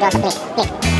Just, just, just.